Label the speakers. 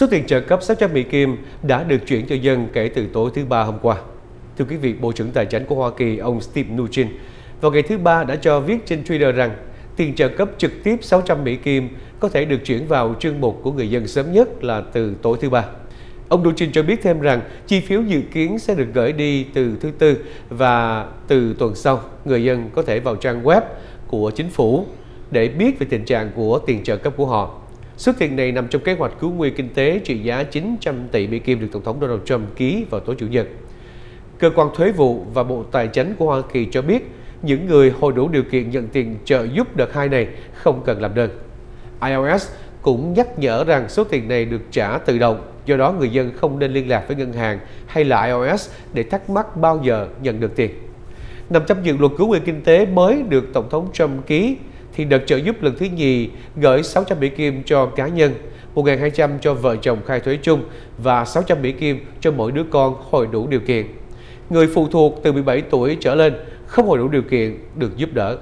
Speaker 1: Số tiền trợ cấp 600 Mỹ Kim đã được chuyển cho dân kể từ tối thứ Ba hôm qua. Thưa quý vị, Bộ trưởng Tài chính của Hoa Kỳ, ông Steve Mnuchin, vào ngày thứ Ba đã cho viết trên Twitter rằng tiền trợ cấp trực tiếp 600 Mỹ Kim có thể được chuyển vào chương mục của người dân sớm nhất là từ tối thứ Ba. Ông Mnuchin cho biết thêm rằng chi phiếu dự kiến sẽ được gửi đi từ thứ Tư và từ tuần sau, người dân có thể vào trang web của chính phủ để biết về tình trạng của tiền trợ cấp của họ. Số tiền này nằm trong kế hoạch cứu nguy kinh tế trị giá 900 tỷ Mỹ Kim được Tổng thống Donald Trump ký vào tối Chủ nhật. Cơ quan thuế vụ và Bộ Tài chính của Hoa Kỳ cho biết những người hồi đủ điều kiện nhận tiền trợ giúp đợt hai này không cần làm đơn. IRS cũng nhắc nhở rằng số tiền này được trả tự động, do đó người dân không nên liên lạc với ngân hàng hay là IRS để thắc mắc bao giờ nhận được tiền. Nằm trong dự luật cứu nguy kinh tế mới được Tổng thống Trump ký thì đợt trợ giúp lần thứ nhì gửi 600 Mỹ Kim cho cá nhân, 1.200 cho vợ chồng khai thuế chung và 600 Mỹ Kim cho mỗi đứa con hồi đủ điều kiện. Người phụ thuộc từ 17 tuổi trở lên không hồi đủ điều kiện được giúp đỡ.